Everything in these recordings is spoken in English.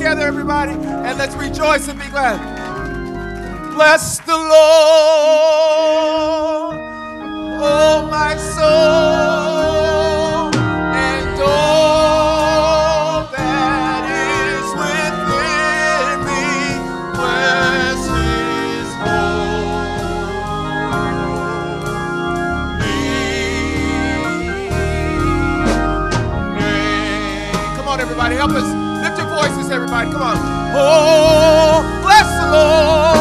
together, everybody, and let's rejoice and be glad. Bless the Lord, oh my soul. Come on. Oh, bless the Lord.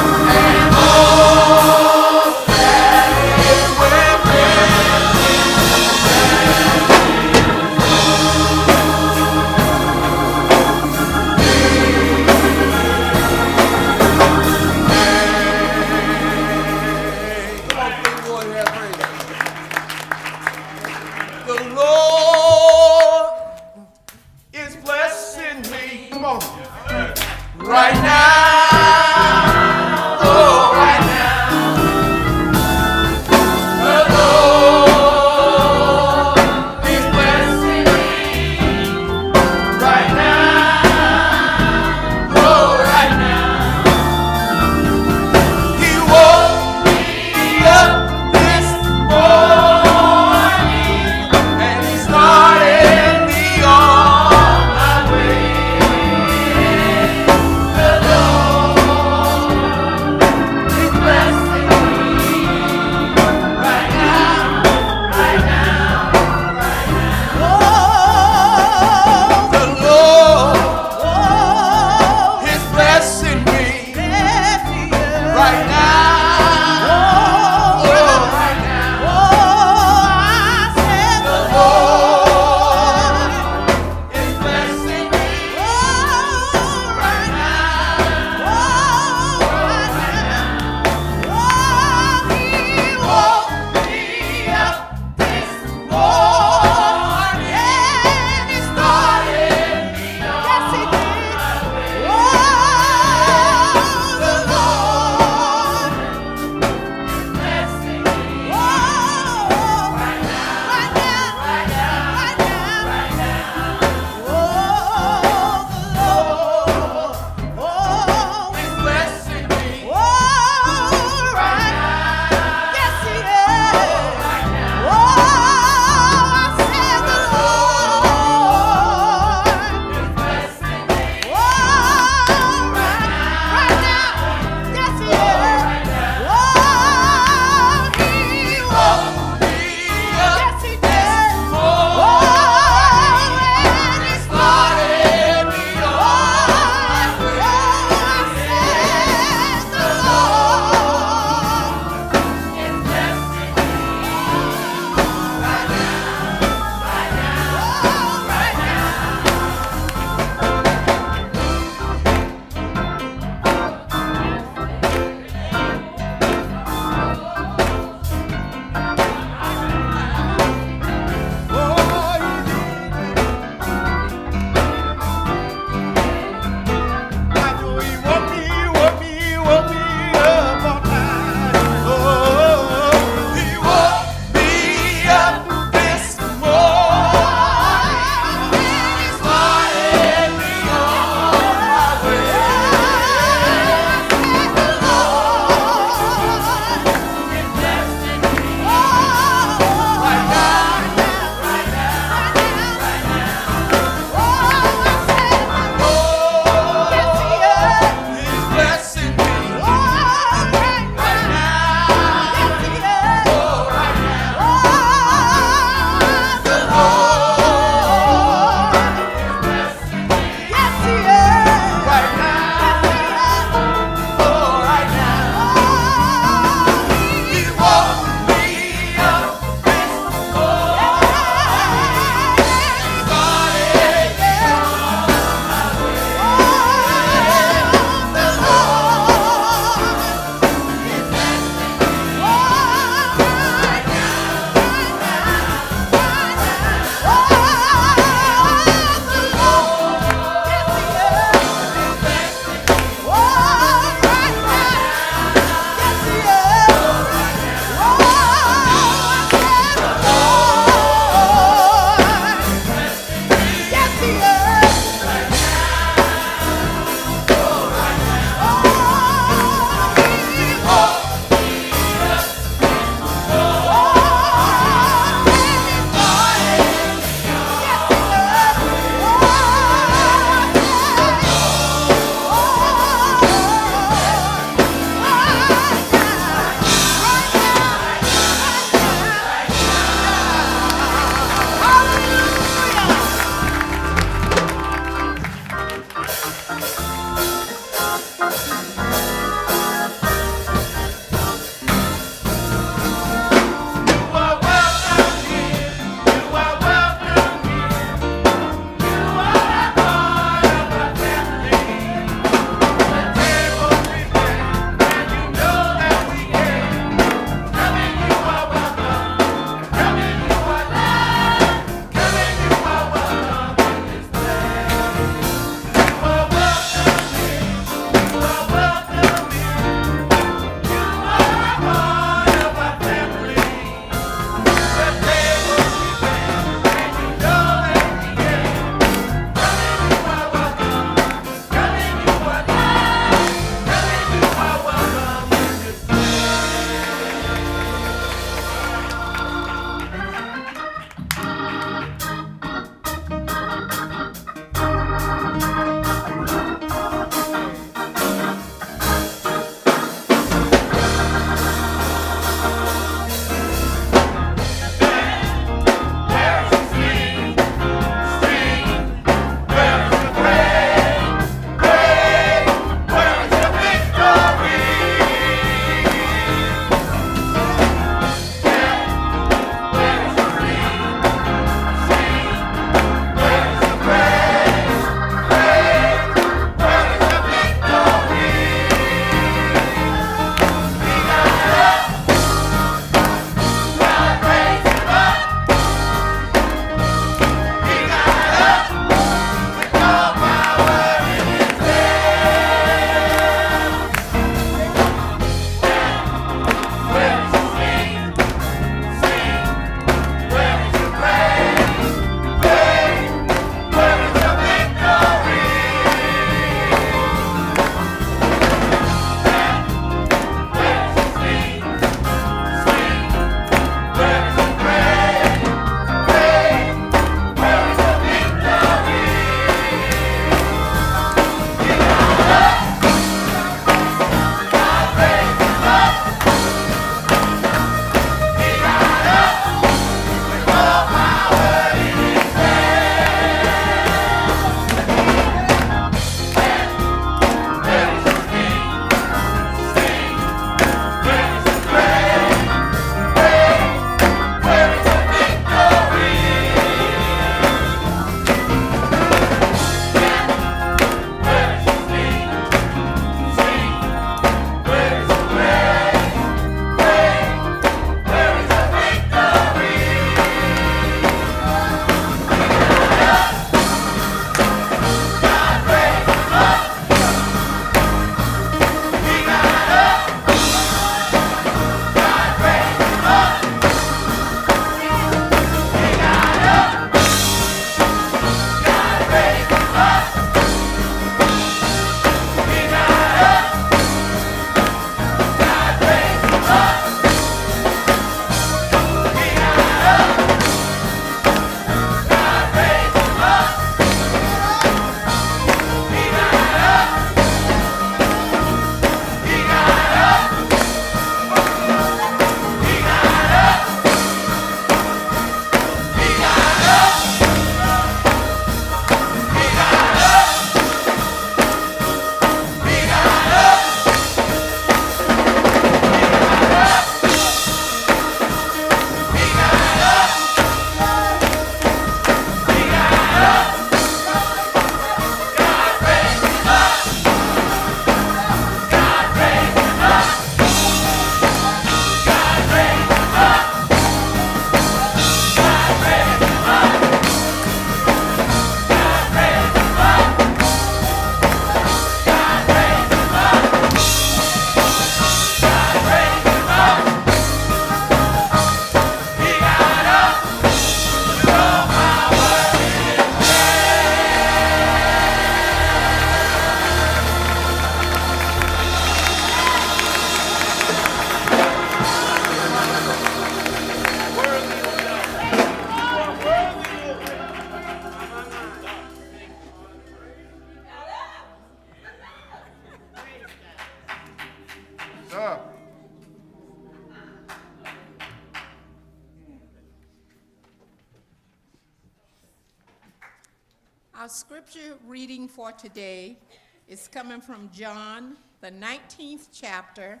Coming from John, the 19th chapter,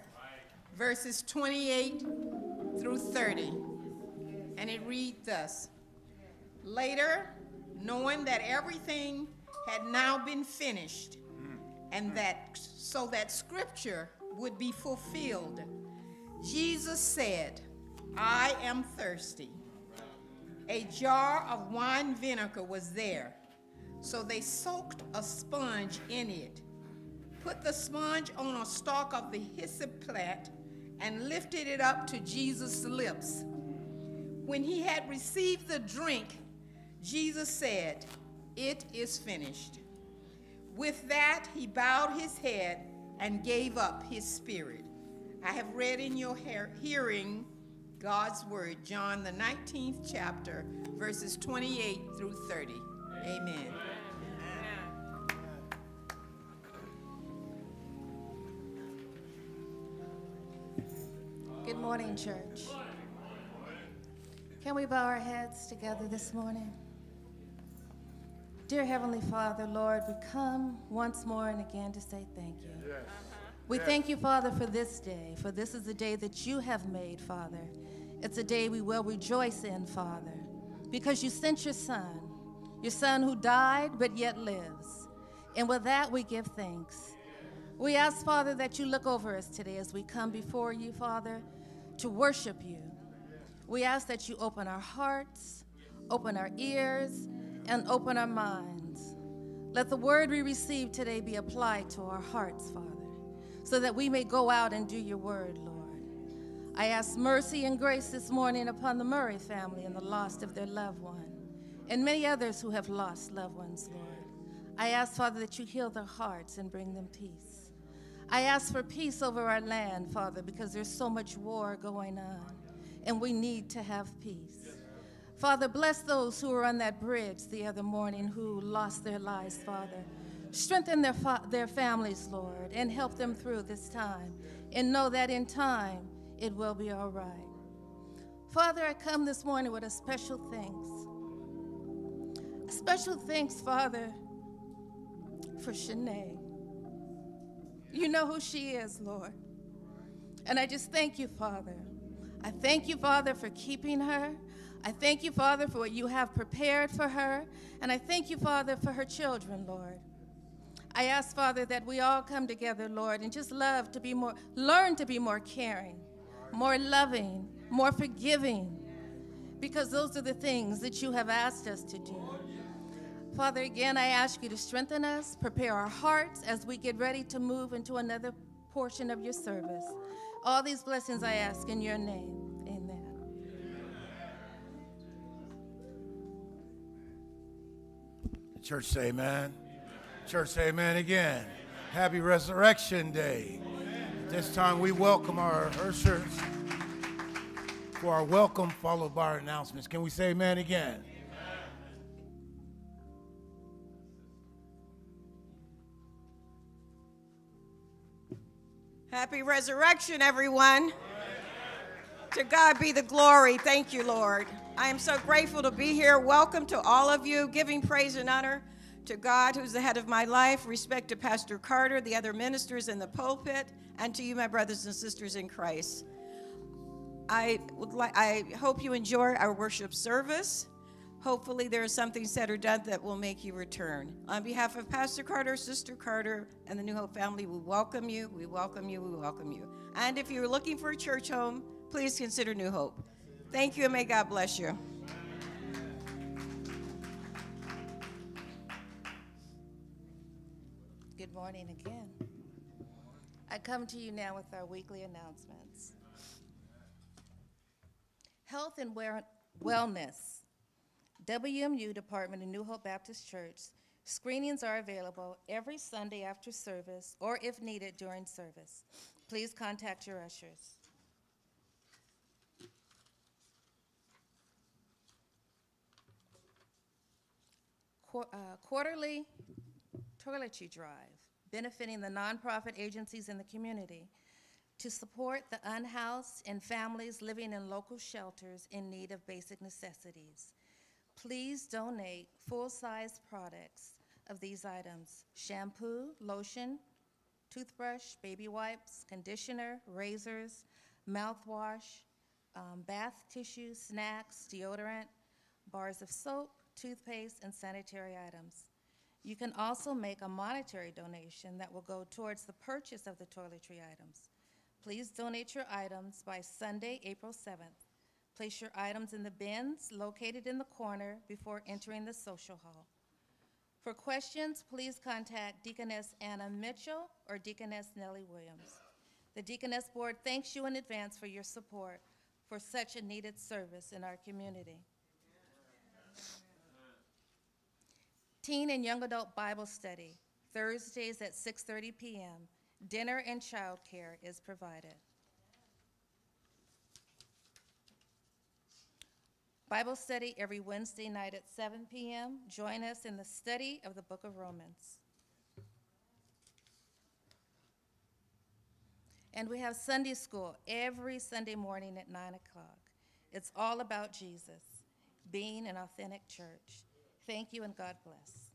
verses 28 through 30. And it reads thus Later, knowing that everything had now been finished, and that so that scripture would be fulfilled, Jesus said, I am thirsty. A jar of wine vinegar was there, so they soaked a sponge in it, put the sponge on a stalk of the hyssop plant, and lifted it up to Jesus' lips. When he had received the drink, Jesus said, It is finished. With that, he bowed his head and gave up his spirit. I have read in your hearing God's word, John, the 19th chapter, verses 28 through 30. Amen. Good morning, church. Can we bow our heads together this morning? Dear Heavenly Father, Lord, we come once more and again to say thank you. Yes. Uh-huh. We yes. thank you, Father, for this day, for this is the day that you have made, Father. It's a day we will rejoice in, Father, because you sent your Son, your Son who died but yet lives. And with that, we give thanks. We ask, Father, that you look over us today as we come before you, Father, to worship you. We ask that you open our hearts, open our ears, and open our minds. Let the word we receive today be applied to our hearts, Father, so that we may go out and do your word, Lord. I ask mercy and grace this morning upon the Murray family and the loss of their loved one, and many others who have lost loved ones, Lord. I ask, Father, that you heal their hearts and bring them peace. I ask for peace over our land, Father, because there's so much war going on, and we need to have peace. Father, bless those who were on that bridge the other morning who lost their lives, Father. Strengthen their, fa- their families, Lord, and help them through this time. And know that in time, it will be all right. Father, I come this morning with a special thanks. A special thanks, Father, for Shanae. You know who she is, Lord. And I just thank you, Father. I thank you, Father, for keeping her. I thank you, Father, for what you have prepared for her. And I thank you, Father, for her children, Lord. I ask, Father, that we all come together, Lord, and just love to be more, learn to be more caring, more loving, more forgiving, because those are the things that you have asked us to do. Father, again, I ask you to strengthen us, prepare our hearts as we get ready to move into another portion of your service. All these blessings I ask in your name. Amen. Church say amen. amen. Church say amen again. Amen. Happy Resurrection Day. At this time we welcome our ushers for our welcome followed by our announcements. Can we say amen again? Resurrection, everyone. To God be the glory. Thank you, Lord. I am so grateful to be here. Welcome to all of you, giving praise and honor to God, who's the head of my life. Respect to Pastor Carter, the other ministers in the pulpit, and to you, my brothers and sisters in Christ. I would like. I hope you enjoy our worship service. Hopefully, there is something said or done that will make you return. On behalf of Pastor Carter, Sister Carter, and the New Hope family, we welcome you. We welcome you. We welcome you. And if you're looking for a church home, please consider New Hope. Thank you, and may God bless you. Good morning again. I come to you now with our weekly announcements. Health and Wellness. WMU Department of New Hope Baptist Church. Screenings are available every Sunday after service or if needed during service. Please contact your ushers. Qu uh, quarterly toiletry drive, benefiting the nonprofit agencies in the community to support the unhoused and families living in local shelters in need of basic necessities. Please donate full-size products of these items shampoo, lotion, toothbrush, baby wipes, conditioner, razors, mouthwash, um, bath tissue, snacks, deodorant, bars of soap, toothpaste, and sanitary items. You can also make a monetary donation that will go towards the purchase of the toiletry items. Please donate your items by Sunday, April 7th. Place your items in the bins located in the corner before entering the social hall. For questions, please contact Deaconess Anna Mitchell or Deaconess Nellie Williams. The Deaconess Board thanks you in advance for your support for such a needed service in our community. Teen and Young Adult Bible Study, Thursdays at 6:30 PM. Dinner and childcare is provided. Bible study every Wednesday night at 7 PM. Join us in the study of the book of Romans. And we have Sunday school every Sunday morning at 9 o'clock. It's all about Jesus, being an authentic church. Thank you and God bless.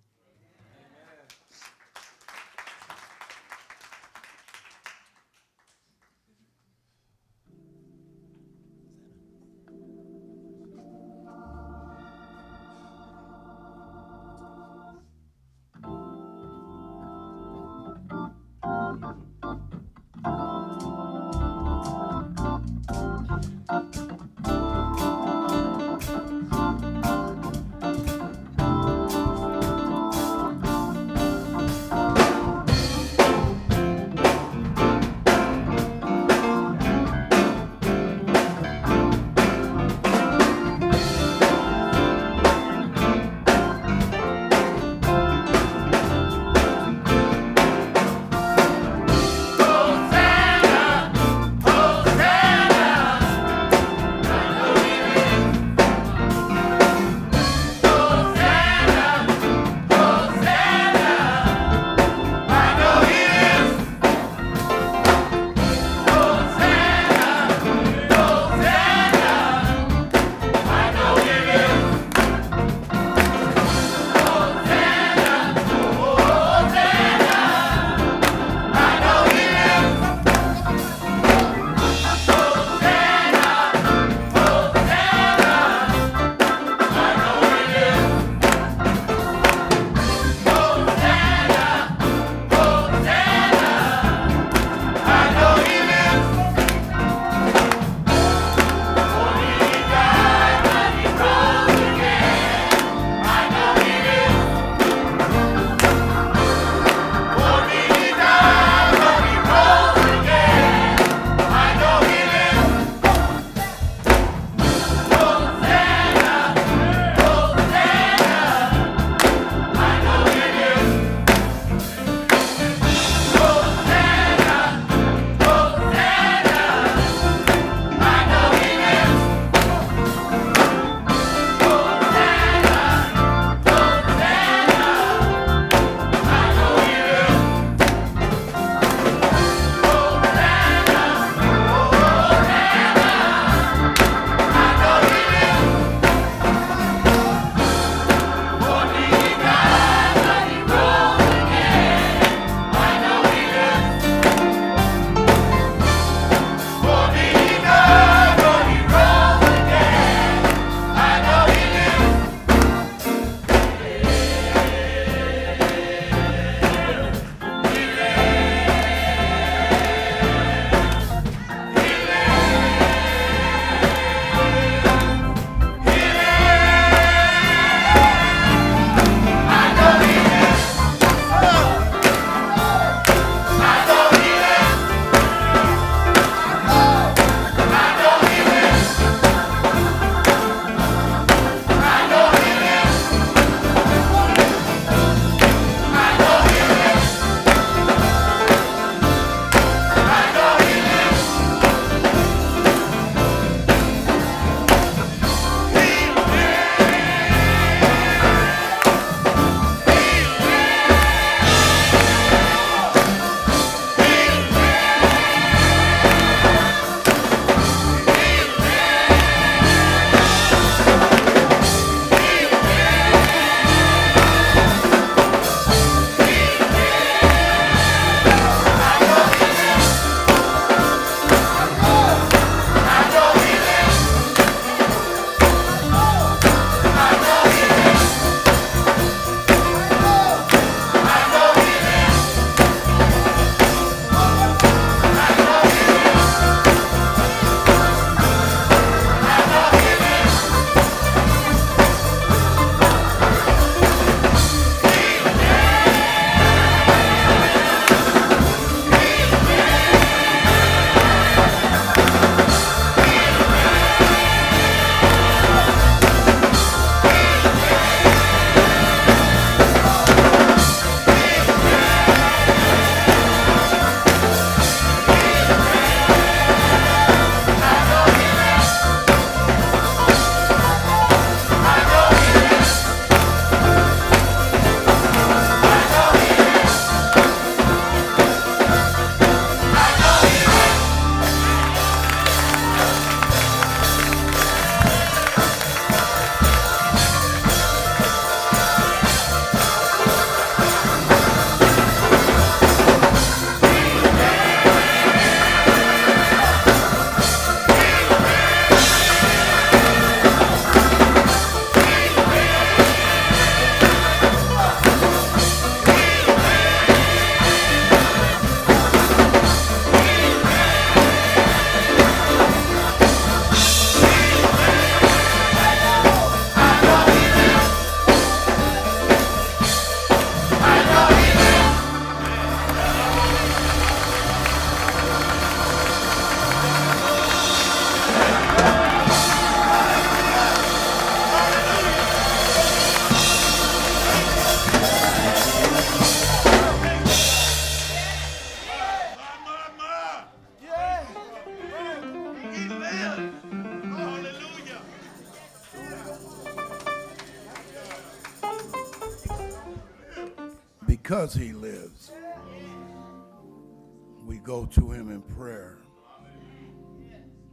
Go to him in prayer.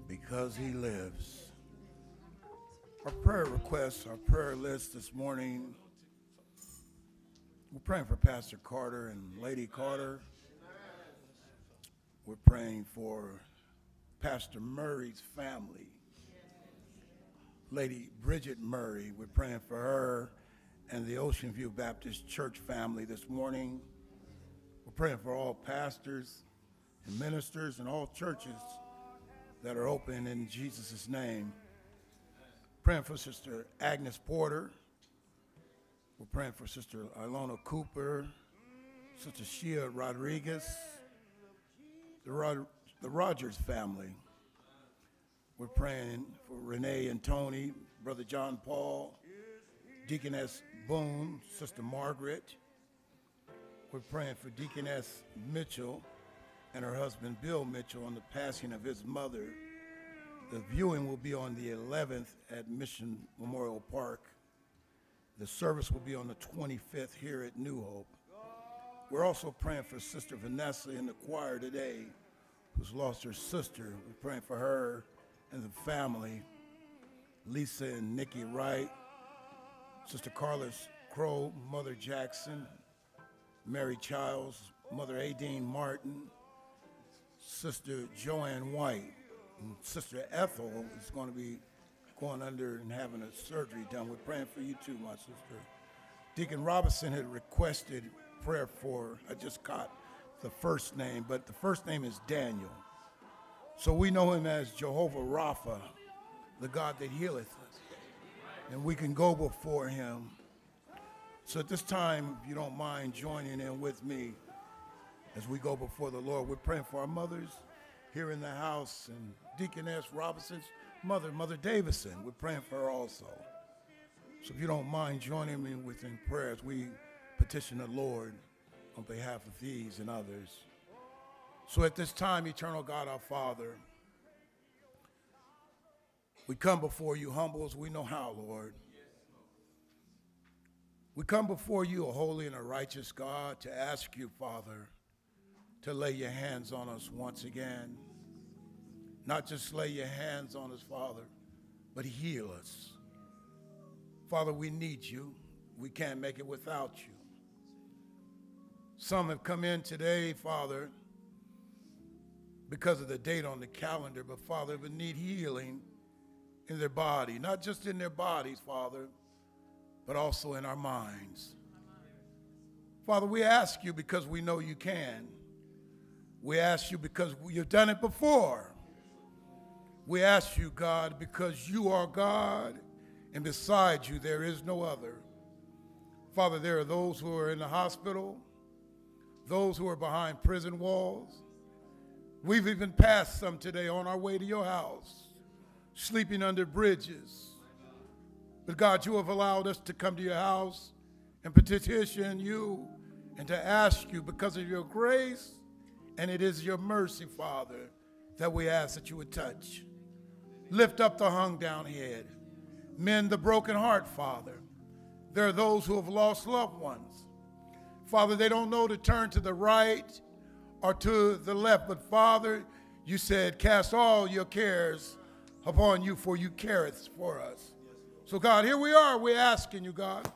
Because he lives. Our prayer requests, our prayer list this morning. We're praying for Pastor Carter and Lady Carter. We're praying for Pastor Murray's family. Lady Bridget Murray, we're praying for her and the Ocean View Baptist Church family this morning. We're praying for all pastors and ministers and all churches that are open in Jesus' name. Praying for Sister Agnes Porter. We're praying for Sister Ilona Cooper, Sister Shia Rodriguez, the, Rod- the Rogers family. We're praying for Renee and Tony, Brother John Paul, Deaconess Boone, Sister Margaret. We're praying for Deaconess Mitchell and her husband Bill Mitchell on the passing of his mother. The viewing will be on the 11th at Mission Memorial Park. The service will be on the 25th here at New Hope. We're also praying for Sister Vanessa in the choir today, who's lost her sister. We're praying for her and the family. Lisa and Nikki Wright, Sister Carlos Crow, Mother Jackson, Mary Childs, Mother Adine Martin, Sister Joanne White, and Sister Ethel is going to be going under and having a surgery done. We're praying for you too, my sister. Deacon Robinson had requested prayer for, I just caught the first name, but the first name is Daniel. So we know him as Jehovah Rapha, the God that healeth us. And we can go before him. So at this time, if you don't mind joining in with me as we go before the Lord, we're praying for our mothers here in the house and Deaconess Robinson's mother, Mother Davison. We're praying for her also. So if you don't mind joining me within prayers, we petition the Lord on behalf of these and others. So at this time, eternal God our Father, we come before you humble as we know how, Lord. We come before you, a holy and a righteous God, to ask you, Father, to lay your hands on us once again. Not just lay your hands on us, Father, but heal us. Father, we need you. We can't make it without you. Some have come in today, Father, because of the date on the calendar, but Father, would need healing in their body, not just in their bodies, Father, but also in our minds. Father, we ask you because we know you can. We ask you because you've done it before. We ask you, God, because you are God, and beside you there is no other. Father, there are those who are in the hospital, those who are behind prison walls. We've even passed some today on our way to your house, sleeping under bridges. But God, you have allowed us to come to your house and petition you and to ask you because of your grace and it is your mercy, Father, that we ask that you would touch. Lift up the hung down head. Mend the broken heart, Father. There are those who have lost loved ones. Father, they don't know to turn to the right or to the left, but Father, you said, Cast all your cares upon you, for you careth for us. So, God, here we are. We're asking you, God,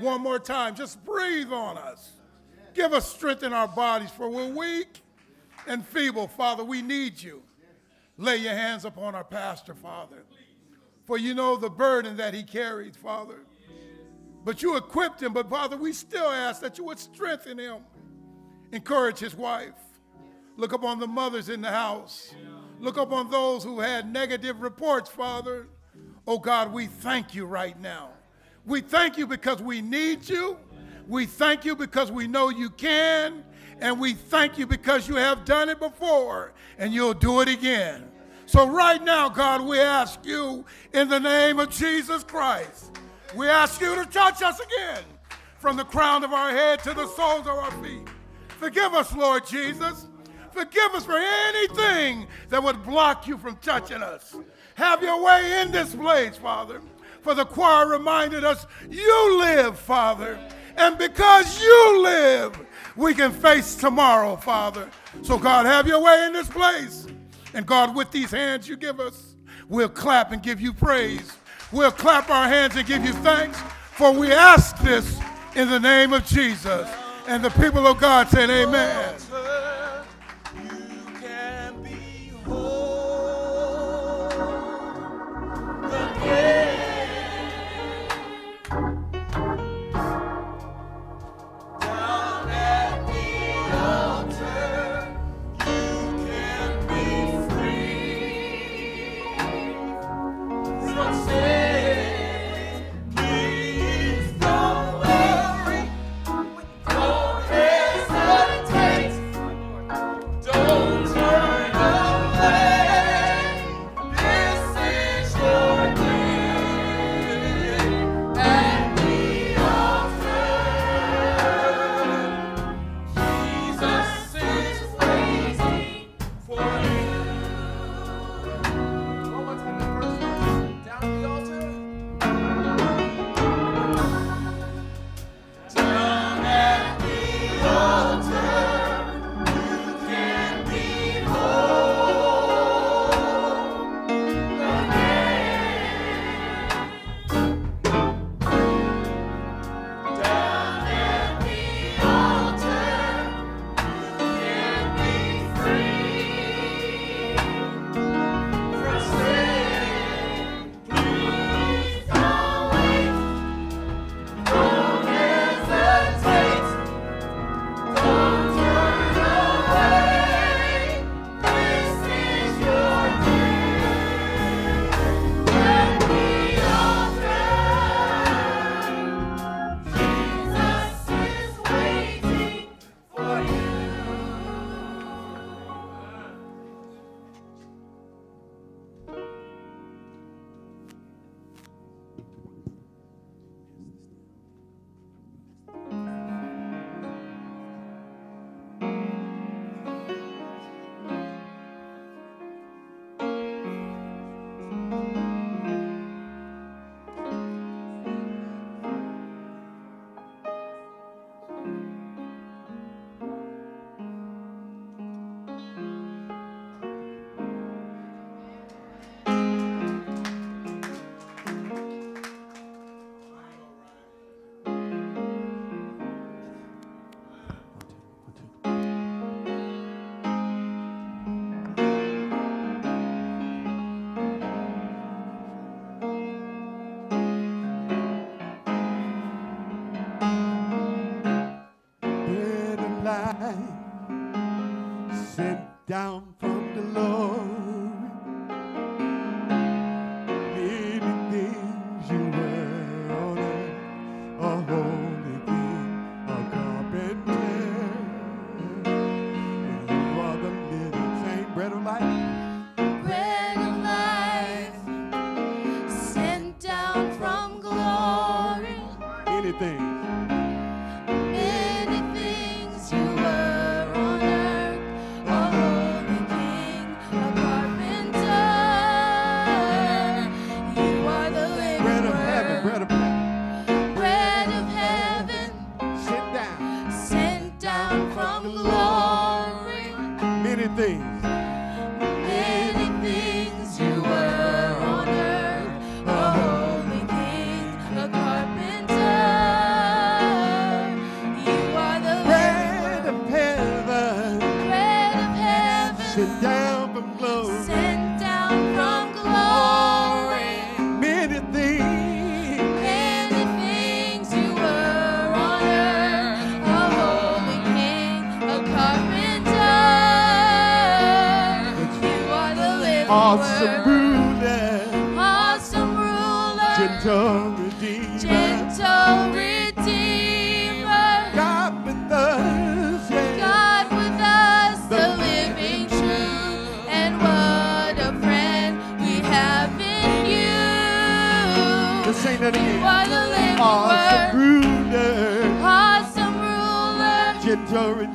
one more time, just breathe on us. Give us strength in our bodies, for we're weak and feeble. Father, we need you. Lay your hands upon our pastor, Father, for you know the burden that he carried, Father. But you equipped him, but Father, we still ask that you would strengthen him, encourage his wife. Look upon the mothers in the house. Look upon those who had negative reports, Father. Oh God, we thank you right now. We thank you because we need you. We thank you because we know you can. And we thank you because you have done it before and you'll do it again. So, right now, God, we ask you in the name of Jesus Christ, we ask you to touch us again from the crown of our head to the soles of our feet. Forgive us, Lord Jesus. Forgive us for anything that would block you from touching us. Have your way in this place, Father. For the choir reminded us, you live, Father. And because you live, we can face tomorrow, Father. So, God, have your way in this place. And, God, with these hands you give us, we'll clap and give you praise. We'll clap our hands and give you thanks, for we ask this in the name of Jesus. And the people of God said, Amen. down awesome ruler, awesome ruler, gentle redeemer, gentle redeemer, God with us, God with us, the living truth, and what a friend we have in you. Just sing that again. You are the living awesome word, ruler, awesome ruler, gentle redeemer.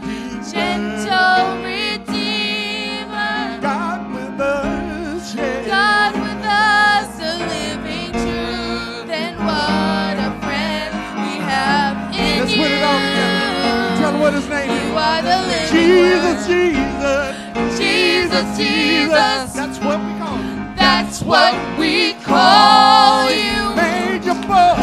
On what his name You is. are the living Jesus. Jesus. Jesus, Jesus. That's what we call him. That's what we call you. Major born.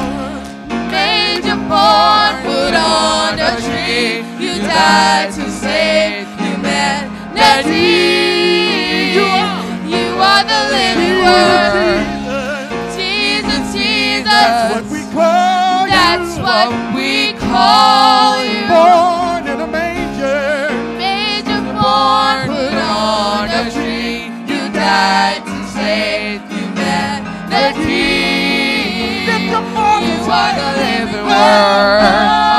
Major born, put on a tree. You died to save humanity. You are. You are the living word. Jesus. Jesus, That's what we call you. That's what we call living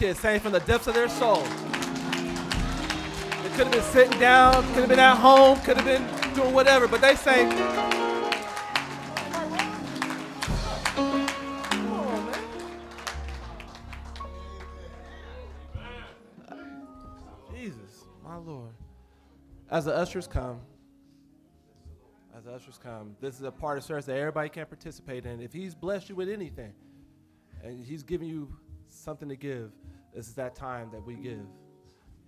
kids sang from the depths of their soul. They could have been sitting down, could have been at home, could have been doing whatever, but they man. Jesus, my Lord. As the ushers come, as the ushers come, this is a part of service that everybody can participate in. If he's blessed you with anything, and he's giving you something to give, this is that time that we give.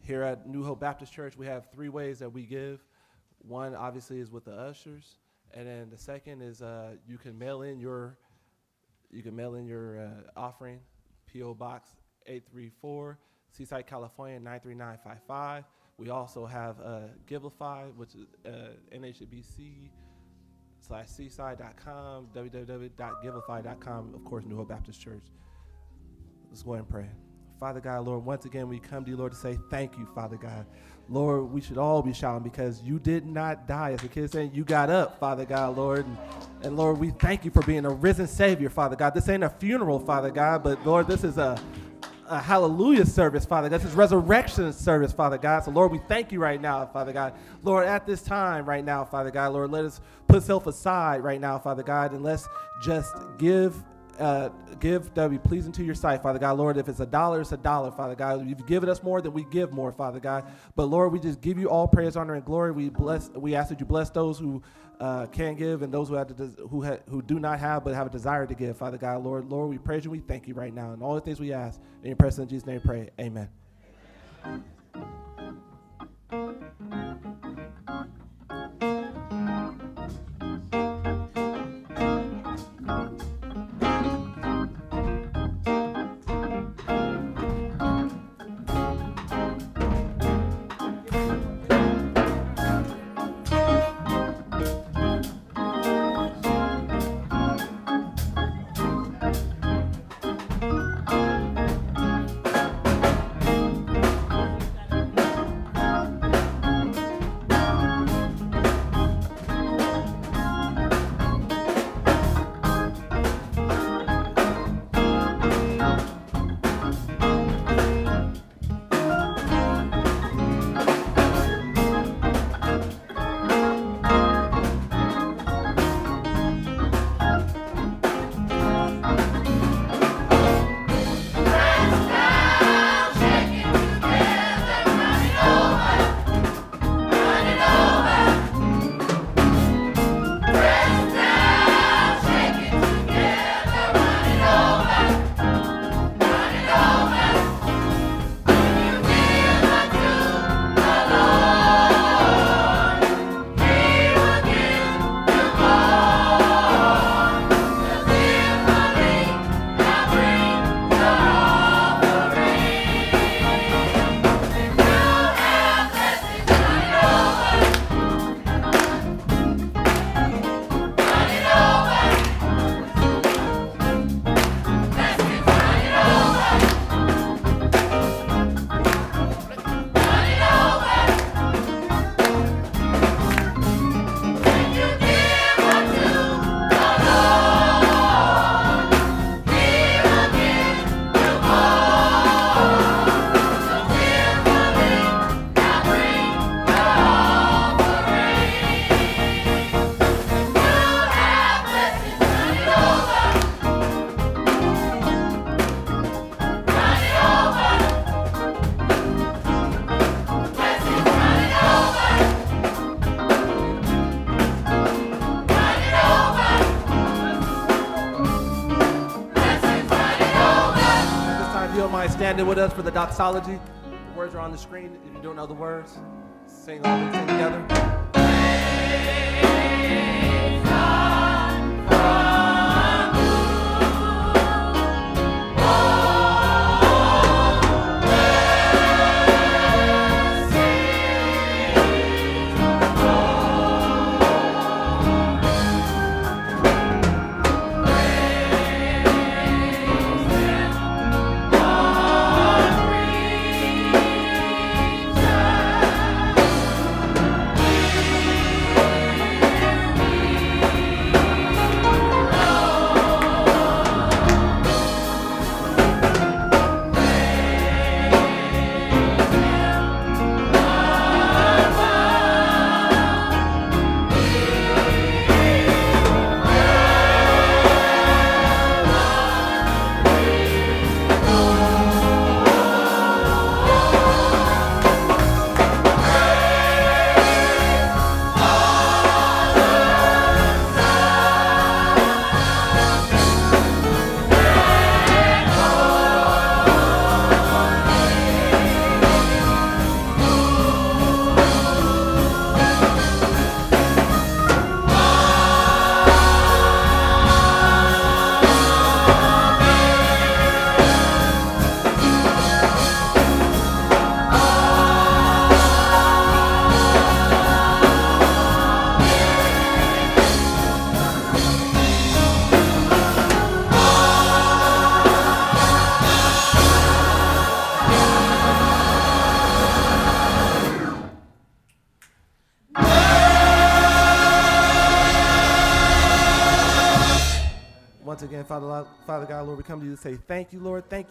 Here at New Hope Baptist Church, we have three ways that we give. One, obviously, is with the ushers, and then the second is uh, you can mail in your you can mail in your uh, offering, PO Box 834, Seaside, California 93955. We also have uh, Givelify, which is uh, NHBC slash seaside.com, www.givelify.com, of course, New Hope Baptist Church. Let's go ahead and pray. Father God, Lord, once again, we come to you, Lord, to say thank you, Father God. Lord, we should all be shouting because you did not die. As the kids saying, you got up, Father God, Lord. And, and Lord, we thank you for being a risen Savior, Father God. This ain't a funeral, Father God, but Lord, this is a, a hallelujah service, Father God. This is resurrection service, Father God. So, Lord, we thank you right now, Father God. Lord, at this time right now, Father God, Lord, let us put self aside right now, Father God, and let's just give uh, give that be pleasing to your sight, Father God. Lord, if it's a dollar, it's a dollar, Father God. You've given us more, than we give more, Father God. But Lord, we just give you all praise, honor, and glory. We bless. We ask that you bless those who uh, can give and those who have to who ha- who do not have but have a desire to give, Father God. Lord, Lord, we praise you. We thank you right now, and all the things we ask in your presence, in Jesus' name, we pray. Amen. Stand in with us for the doxology. The words are on the screen. If you don't know the words, sing all these together.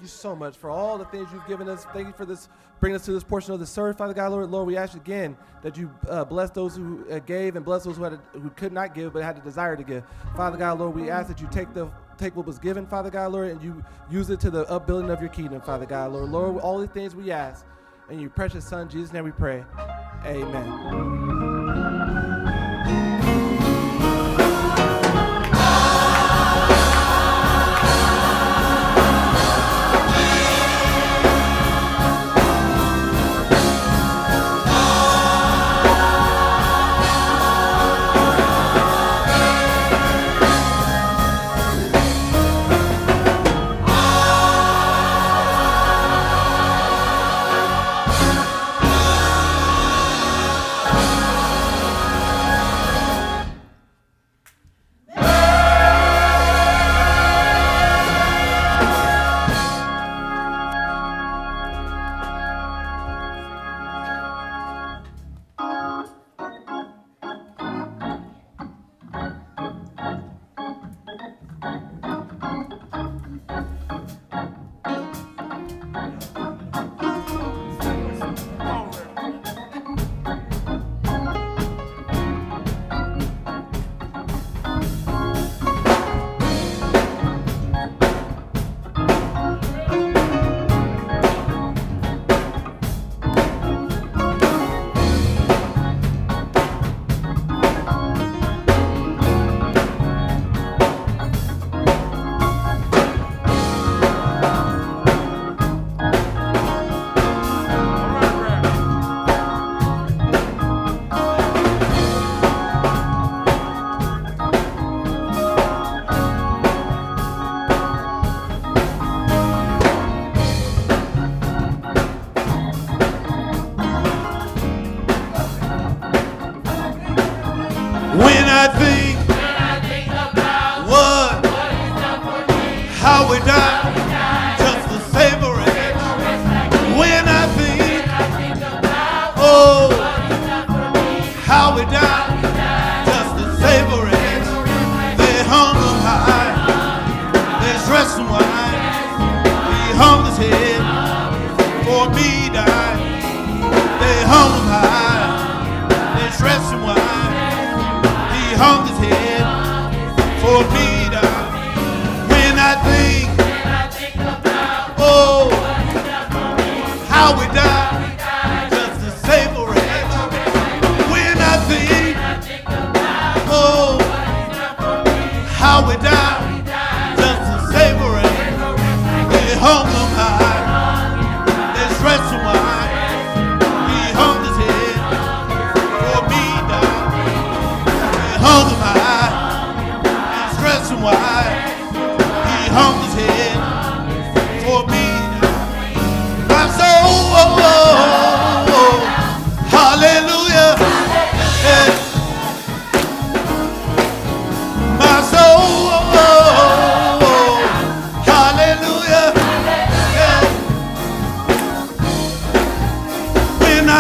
You so much for all the things you've given us. Thank you for this, bringing us to this portion of the service, Father God, Lord. Lord, we ask again that you uh, bless those who uh, gave and bless those who, had a, who could not give but had the desire to give. Father God, Lord, we ask that you take the take what was given, Father God, Lord, and you use it to the upbuilding of your kingdom, Father God, Lord. Lord, all the things we ask. In your precious Son, Jesus' name we pray. Amen.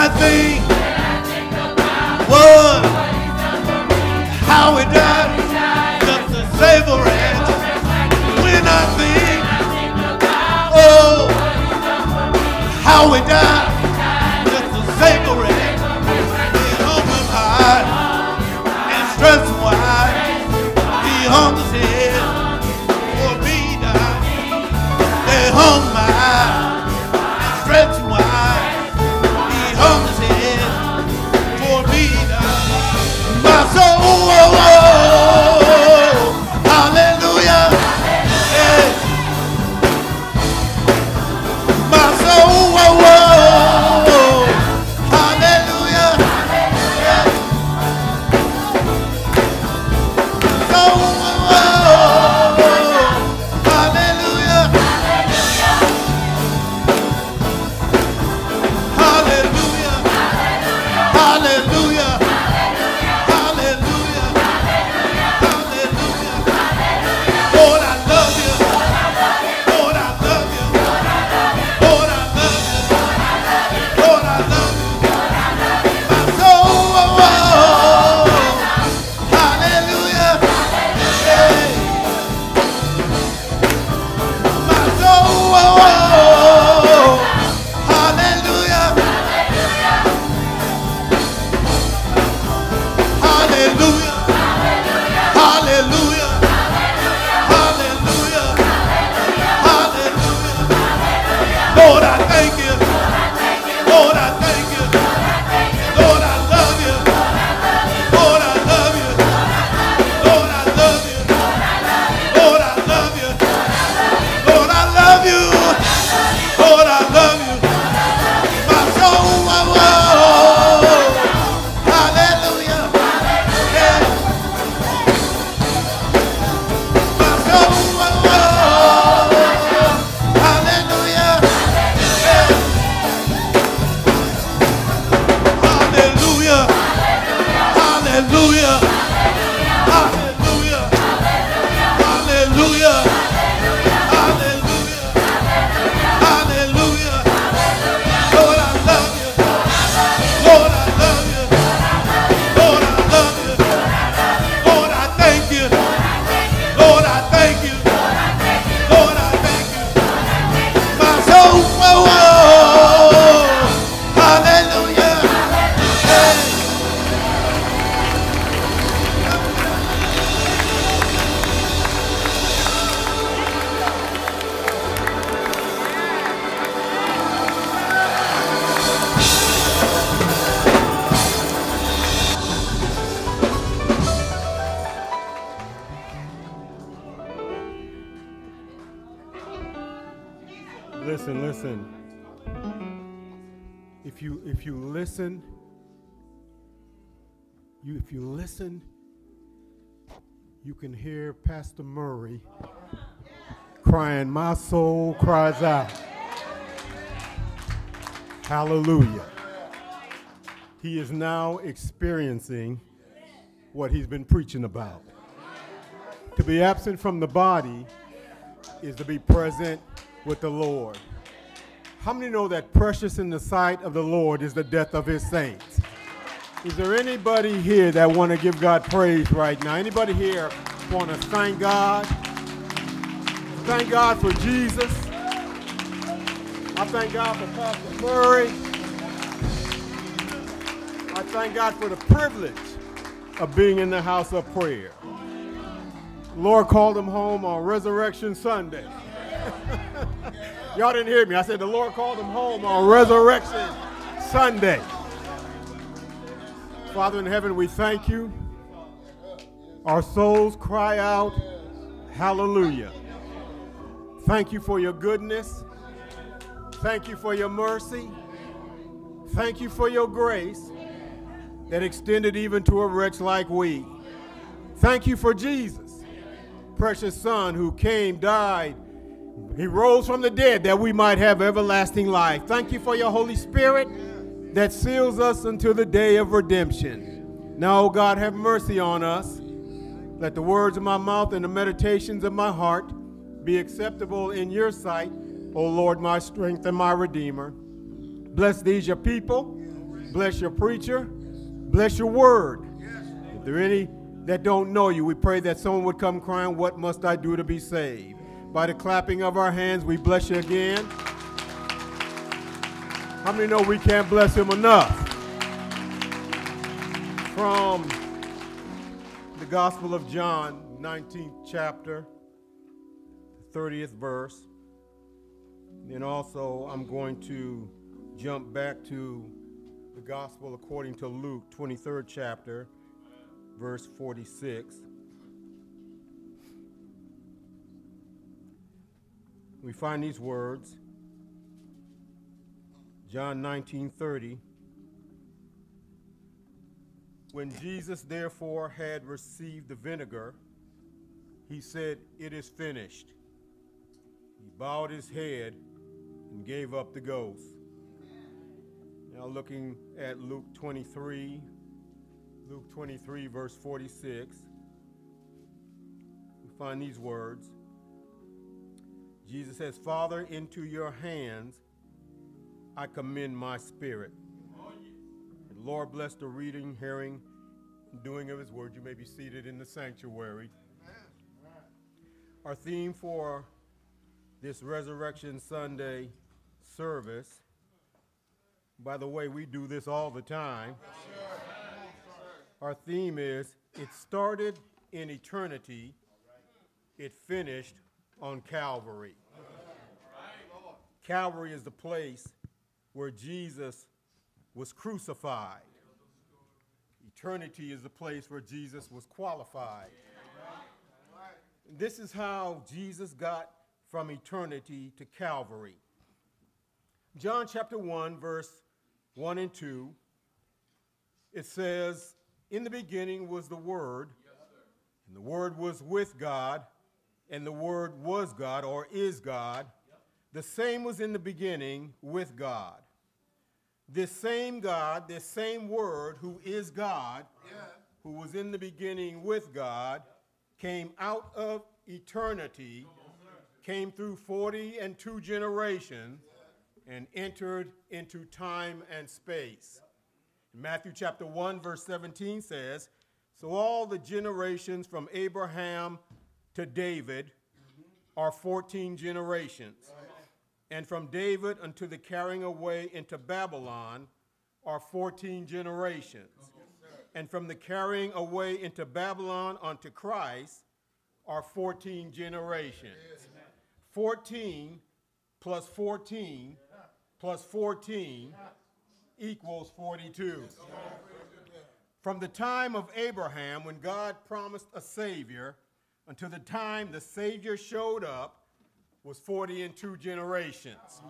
I think, what, how it died, just a when I think, oh, how it died. If you listen, you can hear Pastor Murray crying, "My soul cries out." Hallelujah. He is now experiencing what he's been preaching about. To be absent from the body is to be present with the Lord. How many know that precious in the sight of the Lord is the death of his saints? Is there anybody here that want to give God praise right now? Anybody here want to thank God? Thank God for Jesus. I thank God for Pastor Murray. I thank God for the privilege of being in the house of prayer. Lord called him home on Resurrection Sunday. Y'all didn't hear me. I said the Lord called him home on Resurrection Sunday. Father in heaven, we thank you. Our souls cry out, Hallelujah. Thank you for your goodness. Thank you for your mercy. Thank you for your grace that extended even to a wretch like we. Thank you for Jesus, precious Son, who came, died, he rose from the dead that we might have everlasting life. Thank you for your Holy Spirit that seals us until the day of redemption. Now, O God, have mercy on us. Let the words of my mouth and the meditations of my heart be acceptable in your sight, O Lord, my strength and my redeemer. Bless these your people. Bless your preacher. Bless your word. If there are any that don't know you. We pray that someone would come crying, What must I do to be saved? By the clapping of our hands, we bless you again. How many know we can't bless him enough? From the Gospel of John, 19th chapter, 30th verse. And also, I'm going to jump back to the Gospel according to Luke, 23rd chapter, verse 46. We find these words. John 19:30 When Jesus therefore had received the vinegar he said it is finished. He bowed his head and gave up the ghost. Now looking at Luke 23 Luke 23 verse 46 we find these words. Jesus says father into your hands I commend my spirit. And Lord, bless the reading, hearing, doing of his word. You may be seated in the sanctuary. Our theme for this Resurrection Sunday service, by the way, we do this all the time. Our theme is It started in eternity, it finished on Calvary. Calvary is the place where Jesus was crucified. Eternity is the place where Jesus was qualified. This is how Jesus got from eternity to Calvary. John chapter 1, verse 1 and 2, it says, In the beginning was the Word, and the Word was with God, and the Word was God or is God. The same was in the beginning with God. This same God, this same Word, who is God, yeah. who was in the beginning with God, came out of eternity, came through 40 and two generations, and entered into time and space. Matthew chapter 1, verse 17 says, So all the generations from Abraham to David are 14 generations. And from David unto the carrying away into Babylon are 14 generations. And from the carrying away into Babylon unto Christ are 14 generations. 14 plus 14 plus 14 equals 42. From the time of Abraham, when God promised a Savior, until the time the Savior showed up, was 40 and two generations.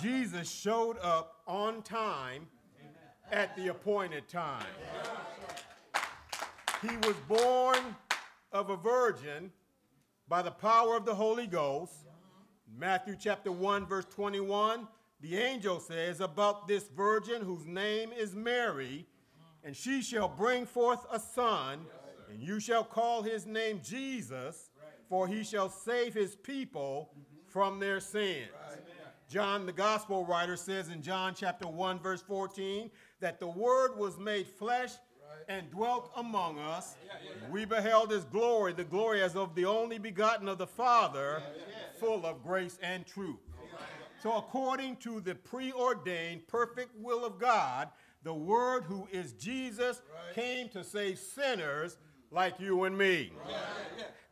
Jesus showed up on time at the appointed time. He was born of a virgin by the power of the Holy Ghost. Matthew chapter 1, verse 21, the angel says about this virgin whose name is Mary, and she shall bring forth a son, and you shall call his name Jesus for he shall save his people from their sins. John, the gospel writer, says in John chapter 1, verse 14, that the word was made flesh and dwelt among us. We beheld his glory, the glory as of the only begotten of the Father, full of grace and truth. So, according to the preordained perfect will of God, the Word, who is Jesus, came to save sinners like you and me.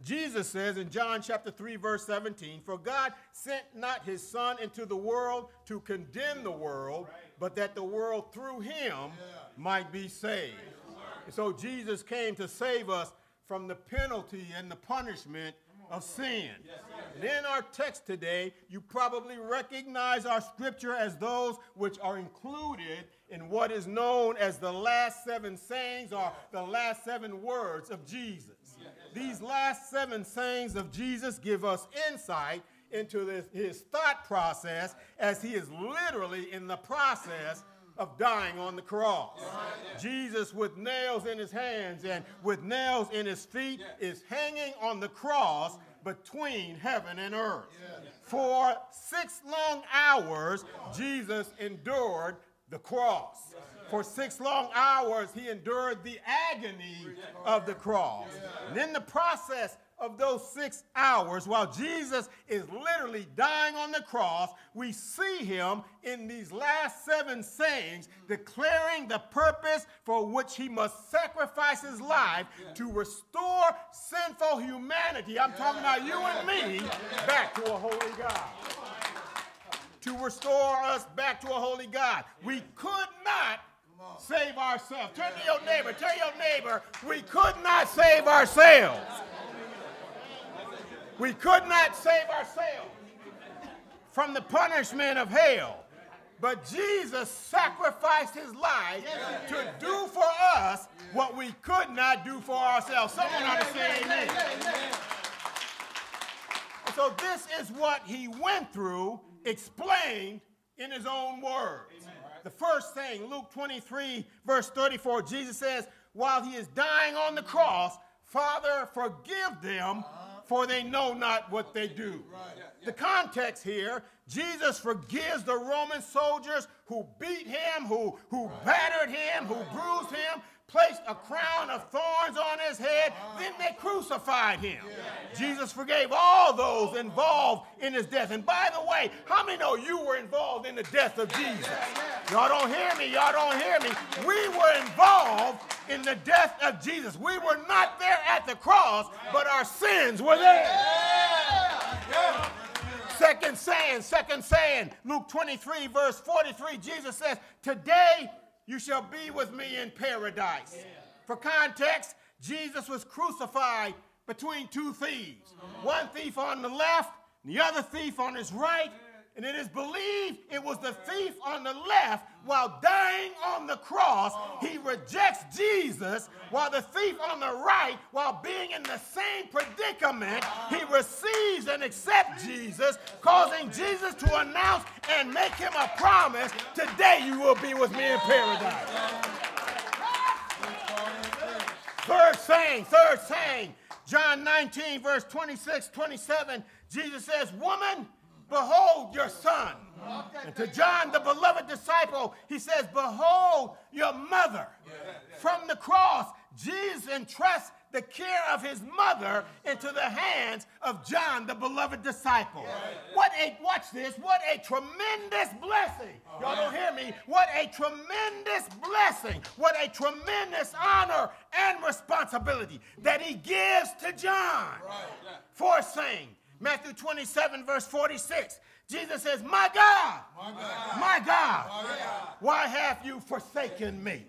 Jesus says in John chapter 3 verse 17, "For God sent not his son into the world to condemn the world, but that the world through him might be saved." So Jesus came to save us from the penalty and the punishment of sin. And in our text today, you probably recognize our scripture as those which are included in what is known as the last seven sayings or the last seven words of Jesus. These last seven sayings of Jesus give us insight into this, his thought process as he is literally in the process of dying on the cross. Jesus, with nails in his hands and with nails in his feet, is hanging on the cross between heaven and earth. For six long hours, Jesus endured the cross. For six long hours, he endured the agony of the cross. And in the process of those six hours, while Jesus is literally dying on the cross, we see him in these last seven sayings declaring the purpose for which he must sacrifice his life to restore sinful humanity. I'm talking about you and me back to a holy God. To restore us back to a holy God. We could not save ourselves. Turn to your neighbor. Tell your neighbor, we could not save ourselves. We could not save ourselves from the punishment of hell. But Jesus sacrificed his life to do for us what we could not do for ourselves. Someone ought to say amen. So this is what he went through, explained in his own words. The first thing, Luke 23, verse 34, Jesus says, while he is dying on the cross, Father, forgive them uh-huh. for they know not what they do. The context here Jesus forgives the Roman soldiers who beat him, who, who battered him, who bruised him, placed a crown of thorns on his head, then they crucified him. Jesus forgave all those involved in his death. And by the way, how many know you were involved in the death of Jesus? Y'all don't hear me. Y'all don't hear me. We were involved in the death of Jesus. We were not there at the cross, but our sins were there. Second saying, second saying, Luke 23, verse 43, Jesus says, Today you shall be with me in paradise. For context, Jesus was crucified between two thieves. One thief on the left, the other thief on his right. And it is believed it was the thief on the left, while dying on the cross, he rejects Jesus, while the thief on the right, while being in the same predicament, he receives and accepts Jesus, causing Jesus to announce and make him a promise today you will be with me in paradise. Third saying, third saying, John 19, verse 26, 27, Jesus says, Woman, behold your son. And to John, the beloved disciple, he says, Behold your mother. From the cross, Jesus entrusts the care of his mother into the hands of John, the beloved disciple. What a, watch this, what a tremendous blessing. Y'all don't hear me? What a tremendous blessing. What a tremendous honor and responsibility that he gives to John for saying, Matthew 27, verse 46. Jesus says, My God, my God, my God, my God. why have you forsaken me?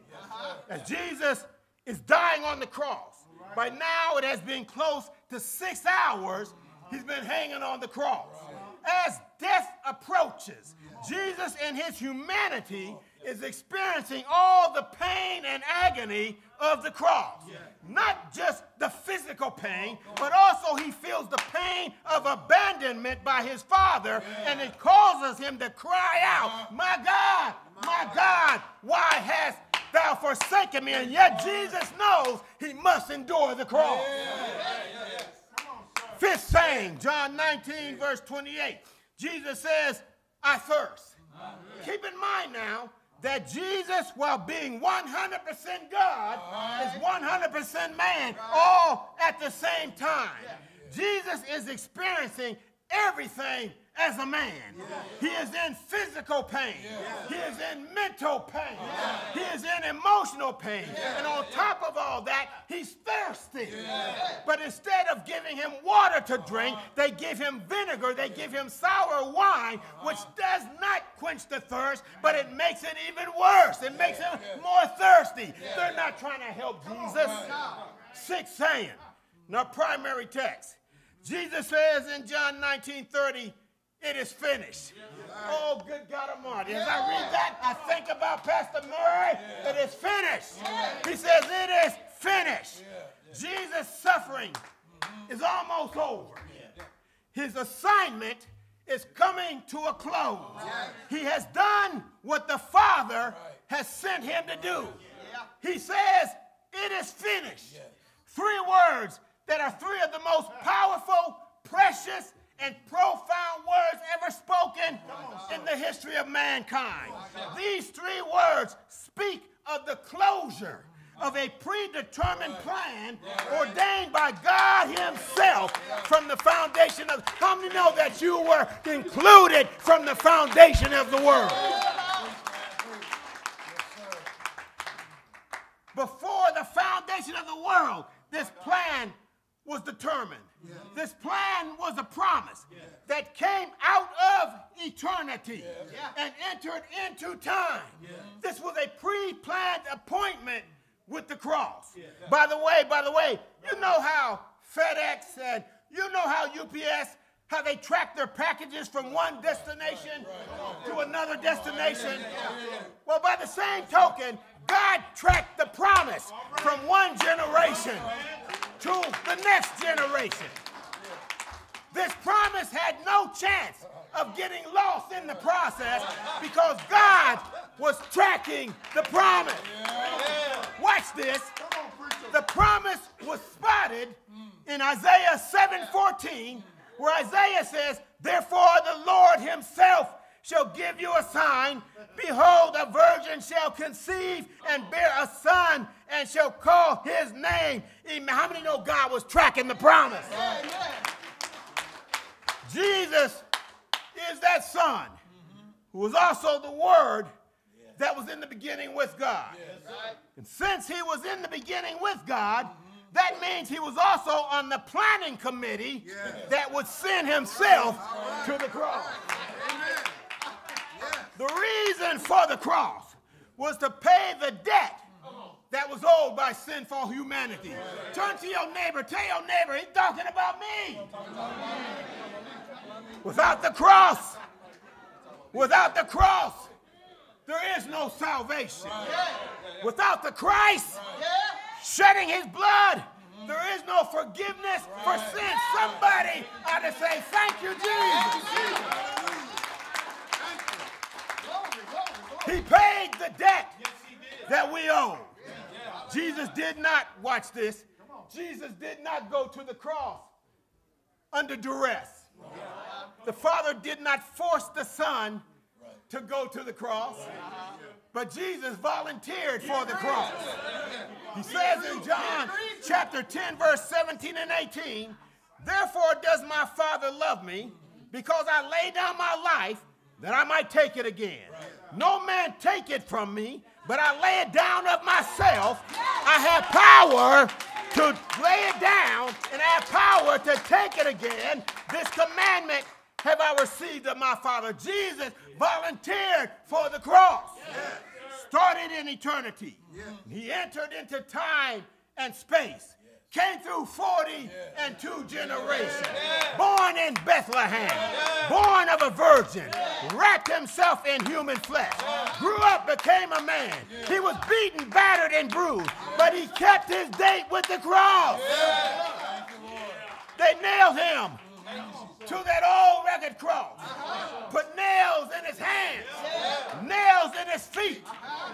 As Jesus is dying on the cross, by now it has been close to six hours he's been hanging on the cross. As death approaches, Jesus in his humanity is experiencing all the pain and agony of the cross. Not just the physical pain, but also he feels the pain of abandonment by his father, and it causes him to cry out, My God, my God, why hast thou forsaken me? And yet Jesus knows he must endure the cross. Fifth saying, John 19, verse 28, Jesus says, I thirst. Keep in mind now, that Jesus, while being 100% God, is 100% man, all at the same time. Jesus is experiencing everything as a man. He is in physical pain. He is in mental pain. He is in emotional pain. And on top of all that, he's thirsty. But instead of giving him water to drink, they give him vinegar, they give him sour wine, which does not quench the thirst, but it makes it even worse. It makes him more thirsty. They're not trying to help Jesus. Sixth saying, in our primary text, Jesus says in John 19 30, it is finished. Oh, good God Almighty. As I read that, I think about Pastor Murray. It is finished. He says, It is finished. Jesus' suffering mm-hmm. is almost over. His assignment is coming to a close. He has done what the Father has sent him to do. He says, It is finished. Three words that are three of the most powerful, precious, and profound words ever spoken in the history of mankind. These three words speak of the closure of a predetermined plan ordained by God Himself from the foundation of. How many know that you were included from the foundation of the world? Before the foundation of the world, this plan was determined. This plan was a promise that came out of eternity and entered into time. This was a pre planned appointment with the cross. By the way, by the way, you know how FedEx and you know how UPS how they track their packages from one destination to another destination. Well, by the same token, God tracked the promise from one generation to the next generation. This promise had no chance of getting lost in the process because God was tracking the promise. Watch this. The promise was spotted in Isaiah 7:14, where Isaiah says, Therefore the Lord himself shall give you a sign. Behold, a virgin shall conceive and bear a son and shall call his name. How many know God was tracking the promise? Jesus is that son who was also the word that was in the beginning with God. And since he was in the beginning with God, that means he was also on the planning committee that would send himself to the cross. The reason for the cross was to pay the debt that was owed by sinful humanity. Turn to your neighbor, tell your neighbor, he's talking about me. Without the cross, without the cross, there is no salvation. Without the Christ shedding his blood, there is no forgiveness for sin. Somebody ought to say, Thank you, Jesus. He paid the debt that we owe. Jesus did not, watch this, Jesus did not go to the cross under duress. The Father did not force the Son to go to the cross, but Jesus volunteered for the cross. He says in John chapter 10, verse 17 and 18, Therefore does my Father love me, because I lay down my life that I might take it again. No man take it from me, but I lay it down of myself. I have power to lay it down, and I have power to take it again. This commandment have I received of my Father. Jesus volunteered for the cross. Started in eternity. He entered into time and space came through 40 and two generations. Born in Bethlehem, born of a virgin, wrapped himself in human flesh, grew up, became a man. He was beaten, battered, and bruised, but he kept his date with the cross. They nailed him to that old rugged cross. Put nails in his hands, nails in his feet.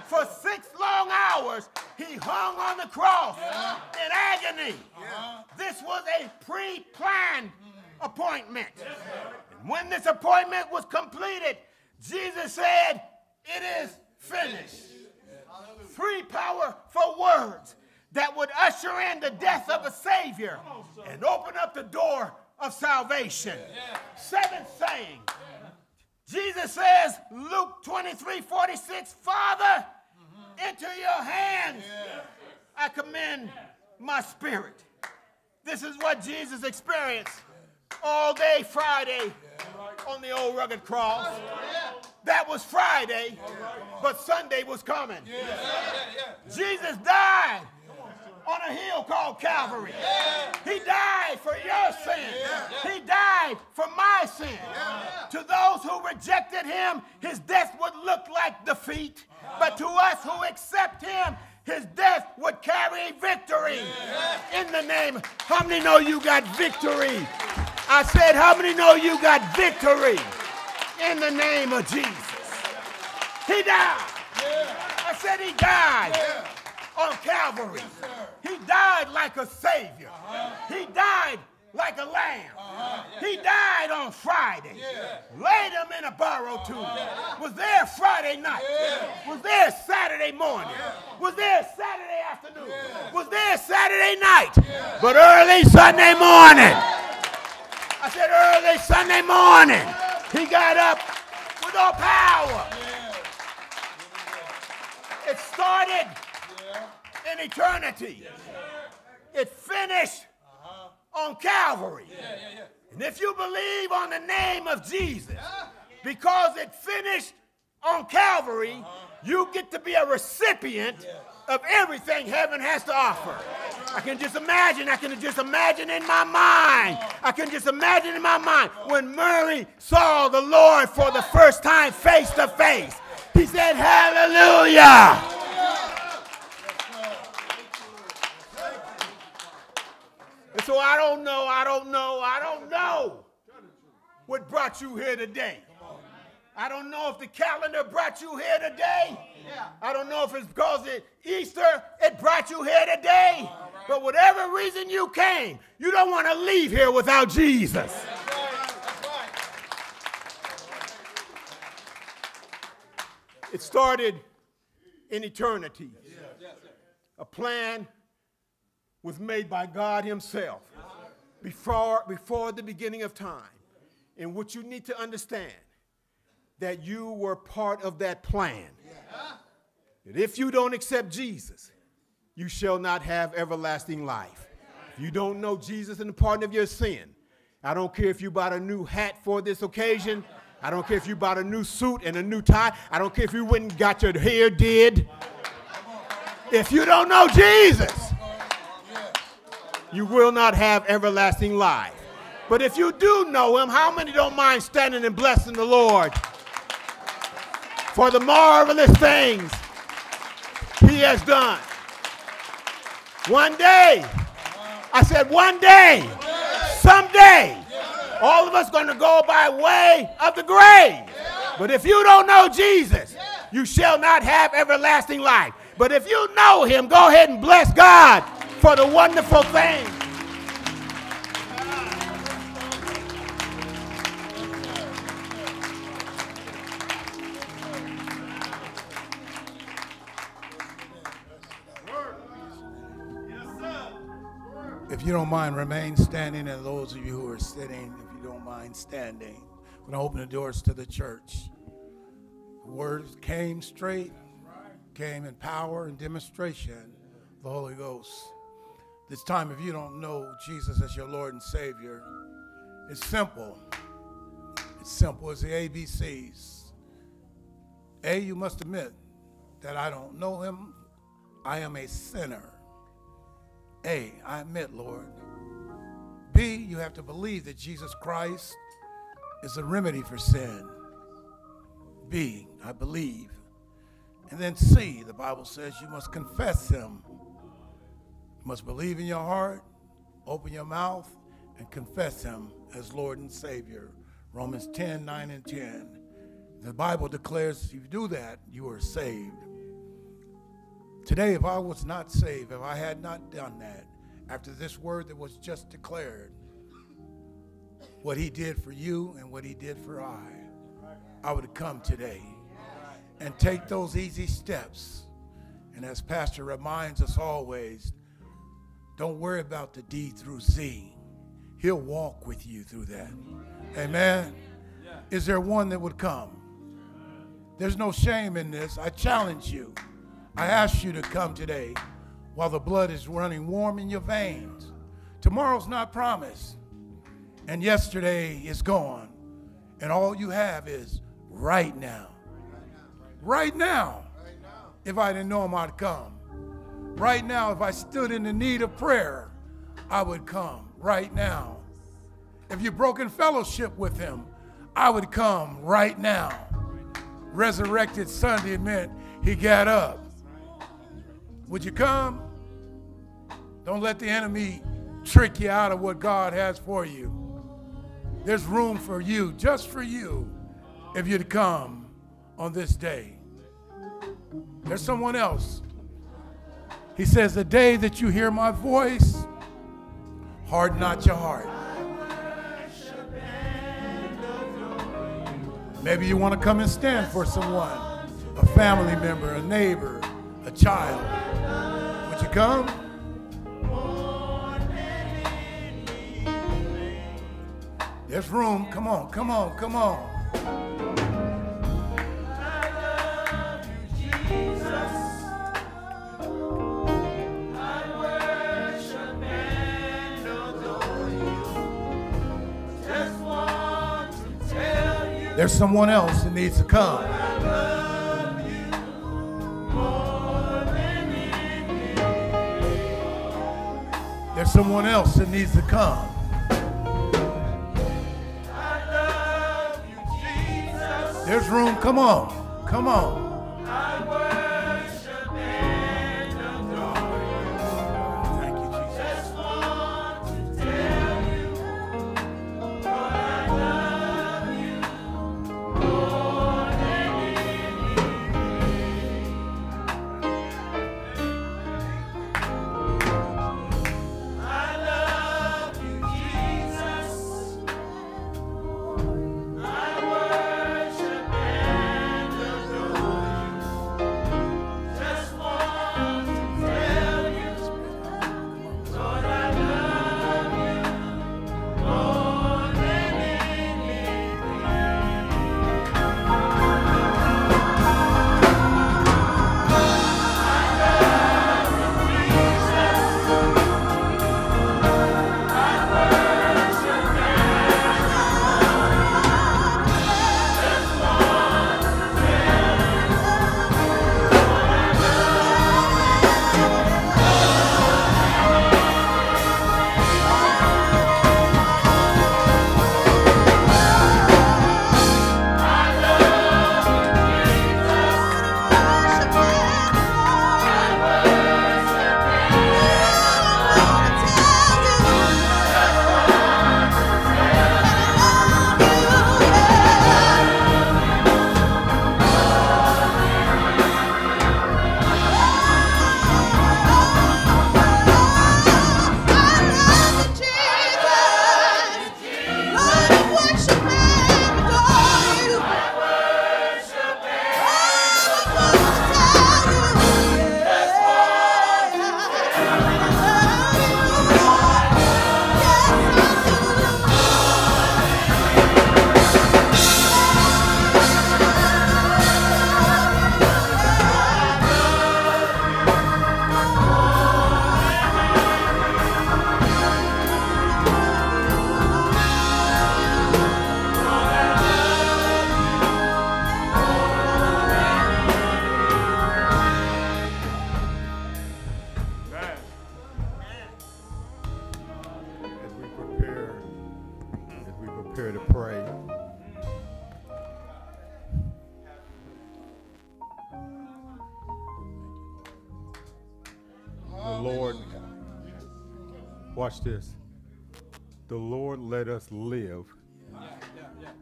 For six long hours, he hung on the cross in agony. This was a pre planned appointment. And when this appointment was completed, Jesus said, It is finished. Three powerful words that would usher in the death of a Savior and open up the door of salvation. Seventh saying, Jesus says, Luke 23 46, Father, into your hands. I commend my spirit. This is what Jesus experienced all day Friday on the old rugged cross. That was Friday, but Sunday was coming. Jesus died on a hill called Calvary. He died for your sin. He died for my sin. To those who rejected him, his death would look like defeat. But to us who accept him, his death would carry victory. In the name, how many know you got victory? I said, how many know you got victory? In the name of Jesus. He died. I said he died on Calvary. He died like a Savior. He died like a lamb. He He died on Friday. Laid him in a borrowed tomb. Was there Friday night. Was there Saturday morning. Was there Saturday afternoon. Was there Saturday night. But early Sunday morning. I said early Sunday morning. He got up with all power. It started in eternity. It finished on Calvary. And if you believe on the name of Jesus, because it finished on Calvary, you get to be a recipient of everything heaven has to offer. I can just imagine, I can just imagine in my mind, I can just imagine in my mind when Murray saw the Lord for the first time face to face. He said, Hallelujah. And so I don't know, I don't know, I don't know what brought you here today. I don't know if the calendar brought you here today. I don't know if it's because it's Easter, it brought you here today. But whatever reason you came, you don't want to leave here without Jesus. It started in eternity. A plan was made by God Himself before, before the beginning of time. And what you need to understand that you were part of that plan. That if you don't accept Jesus, you shall not have everlasting life. If you don't know Jesus and the pardon of your sin, I don't care if you bought a new hat for this occasion. I don't care if you bought a new suit and a new tie. I don't care if you went and got your hair did. If you don't know Jesus, you will not have everlasting life. But if you do know him, how many don't mind standing and blessing the Lord for the marvelous things he has done? One day, I said, one day, someday, all of us going to go by way of the grave. But if you don't know Jesus, you shall not have everlasting life. But if you know him, go ahead and bless God for the wonderful thing. If you don't mind, remain standing, and those of you who are sitting, if you don't mind standing, I'm going to open the doors to the church. The words came straight, came in power and demonstration, the Holy Ghost. This time, if you don't know Jesus as your Lord and Savior, it's simple. It's simple as the ABCs. A, you must admit that I don't know him. I am a sinner. A, I admit, Lord. B, you have to believe that Jesus Christ is a remedy for sin. B, I believe. And then C, the Bible says you must confess him. You must believe in your heart, open your mouth, and confess him as Lord and Savior. Romans 10, 9, and 10. The Bible declares if you do that, you are saved. Today, if I was not saved, if I had not done that, after this word that was just declared, what he did for you and what he did for I, I would come today and take those easy steps. And as Pastor reminds us always, don't worry about the D through Z. He'll walk with you through that. Amen. Is there one that would come? There's no shame in this. I challenge you. I ask you to come today while the blood is running warm in your veins. Tomorrow's not promised, and yesterday is gone, and all you have is right now. Right now. If I didn't know him, I'd come. Right now, if I stood in the need of prayer, I would come. Right now. If you broke in fellowship with him, I would come right now. Resurrected Sunday meant he got up. Would you come? Don't let the enemy trick you out of what God has for you. There's room for you, just for you, if you'd come on this day. There's someone else. He says, The day that you hear my voice, harden not your heart. Maybe you want to come and stand for someone, a family member, a neighbor, a child. Would you come? There's room. Come on, come on, come on. There's someone else that needs to come. There's someone else that needs to come. There's room. Come on. Come on.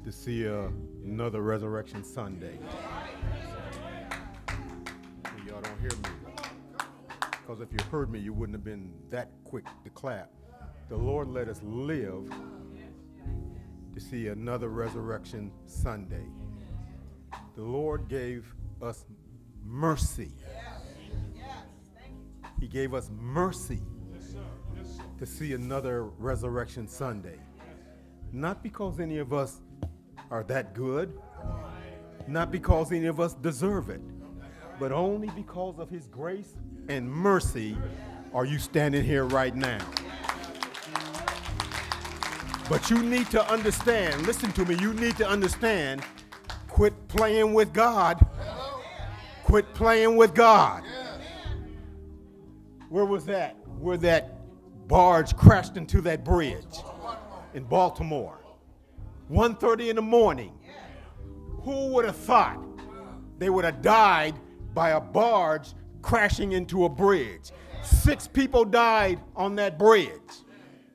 To see a, another Resurrection Sunday. Y'all don't hear me. Because if you heard me, you wouldn't have been that quick to clap. The Lord let us live to see another Resurrection Sunday. The Lord gave us mercy. He gave us mercy to see another Resurrection Sunday. Not because any of us are that good, not because any of us deserve it, but only because of His grace and mercy are you standing here right now. But you need to understand, listen to me, you need to understand, quit playing with God. Quit playing with God. Where was that? Where that barge crashed into that bridge in Baltimore. 1:30 in the morning. Who would have thought they would have died by a barge crashing into a bridge? Six people died on that bridge.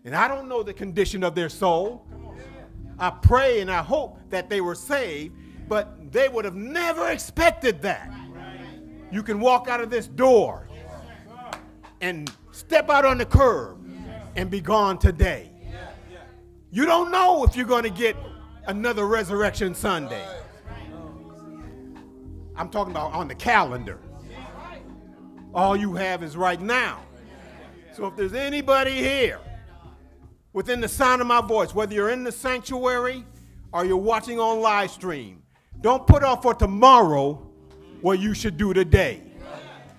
And I don't know the condition of their soul. I pray and I hope that they were saved, but they would have never expected that. You can walk out of this door and step out on the curb and be gone today. You don't know if you're going to get another Resurrection Sunday. I'm talking about on the calendar. All you have is right now. So if there's anybody here within the sound of my voice, whether you're in the sanctuary or you're watching on live stream, don't put off for tomorrow what you should do today.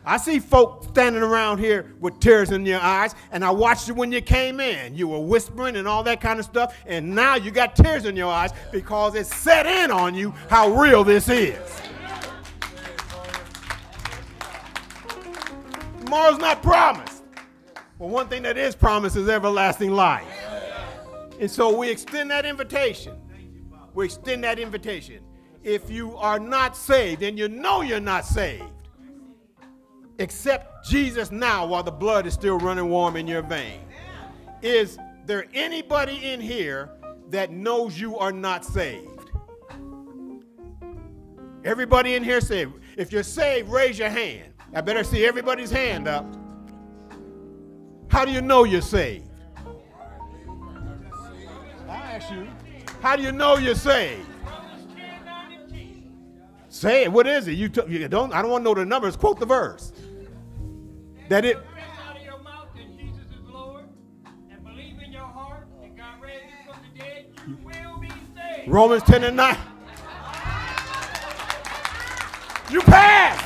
I see folk standing around here with tears in your eyes, and I watched you when you came in. You were whispering and all that kind of stuff, and now you got tears in your eyes because it set in on you how real this is. Tomorrow's not promised. But one thing that is promised is everlasting life. And so we extend that invitation. We extend that invitation. If you are not saved and you know you're not saved, accept Jesus now while the blood is still running warm in your vein. Is there anybody in here that knows you are not saved? Everybody in here saved. If you're saved, raise your hand. I better see everybody's hand up. How do you know you're saved? I ask you. How do you know you're saved? Say it. What is it? You, you don't. I don't want to know the numbers. Quote the verse. That it. out of your mouth that Jesus is Lord and believe in your heart that God raised him from the dead, you will be saved. Romans 10 and 9. You pass.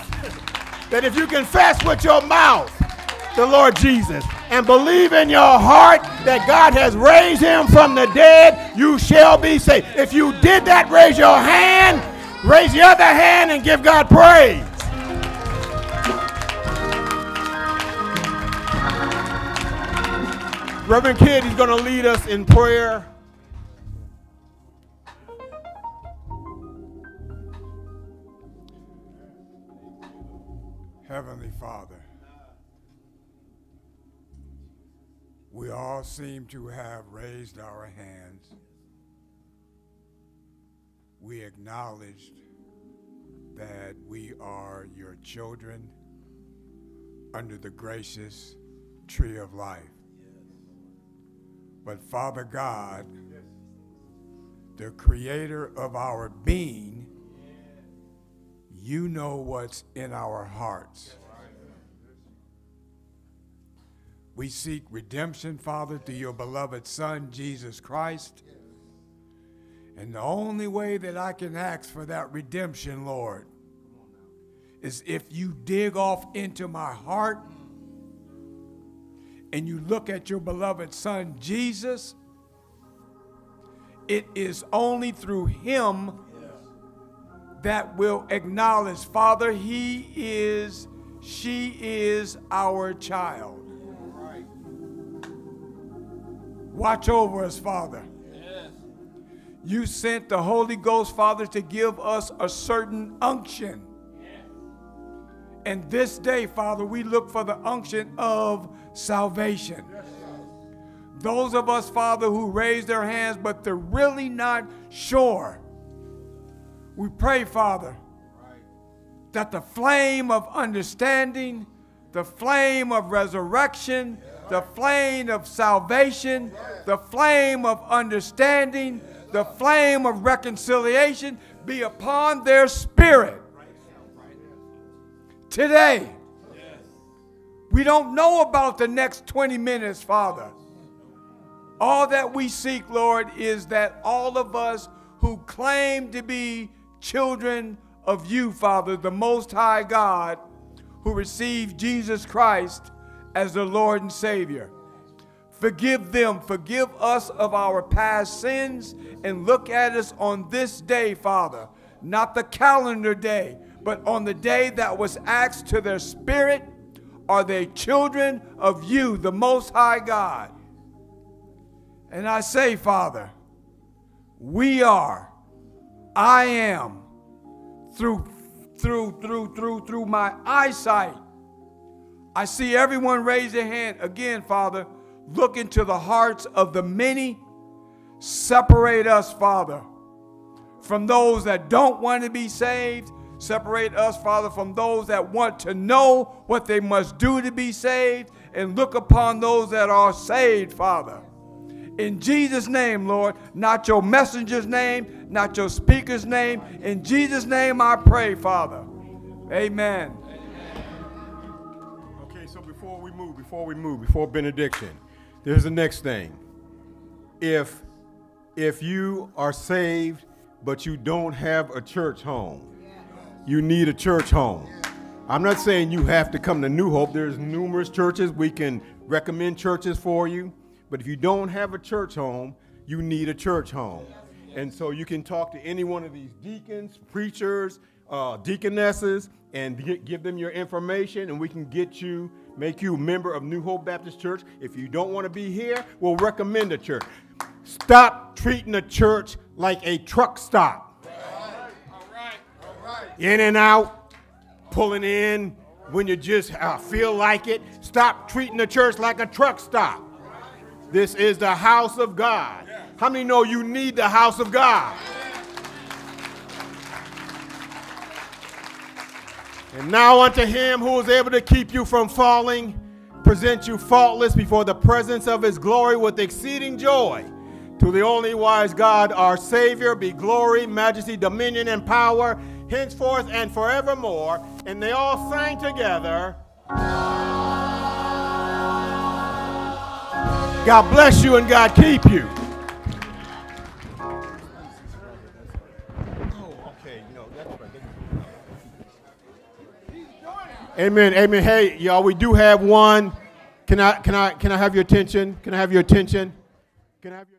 That if you confess with your mouth the Lord Jesus and believe in your heart that God has raised him from the dead, you shall be saved. If you did that, raise your hand, raise the other hand, and give God praise. Reverend Kidd, he's going to lead us in prayer. Heavenly Father, we all seem to have raised our hands. We acknowledged that we are your children under the gracious tree of life. But Father God, the creator of our being, you know what's in our hearts. We seek redemption, Father, through your beloved Son, Jesus Christ. And the only way that I can ask for that redemption, Lord, is if you dig off into my heart and you look at your beloved Son, Jesus. It is only through him that will acknowledge, Father, he is, she is our child. Watch over us, Father. You sent the Holy Ghost, Father, to give us a certain unction. And this day, Father, we look for the unction of salvation. Those of us, Father, who raise their hands, but they're really not sure. We pray, Father, that the flame of understanding, the flame of resurrection, the flame of salvation, the flame of understanding, the flame of reconciliation be upon their spirit today. We don't know about the next 20 minutes, Father. All that we seek, Lord, is that all of us who claim to be children of you, Father, the Most High God, who received Jesus Christ as the Lord and Savior. Forgive them, forgive us of our past sins, and look at us on this day, Father, not the calendar day, but on the day that was asked to their spirit, are they children of you, the Most High God? And I say, Father, we are, I am, through, through, through, through, through my eyesight. I see everyone raise their hand. Again, Father, look into the hearts of the many. Separate us, Father, from those that don't want to be saved. Separate us, Father, from those that want to know what they must do to be saved. And look upon those that are saved, Father. In Jesus' name, Lord, not your messenger's name, not your speaker's name. In Jesus' name, I pray, Father. Amen. Okay, so before we move, before we move, before benediction, there's the next thing. If if you are saved but you don't have a church home, you need a church home. I'm not saying you have to come to New Hope. There's numerous churches. We can recommend churches for you. But if you don't have a church home, you need a church home. And so you can talk to any one of these deacons, preachers, uh, deaconesses, and give them your information, and we can get you, make you a member of New Hope Baptist Church. If you don't want to be here, we'll recommend a church. Stop treating a church like a truck stop. In and out, pulling in when you just uh, feel like it. Stop treating the church like a truck stop. This is the house of God. How many know you need the house of God? And now unto him who is able to keep you from falling, present you faultless before the presence of his glory with exceeding joy. To the only wise God, our Savior, be glory, majesty, dominion, and power, henceforth and forevermore. And they all sang together. God bless you and God keep you. Amen. Amen. Hey, y'all, we do have one. Can I can I can I have your attention? Can I have your attention? Can I have your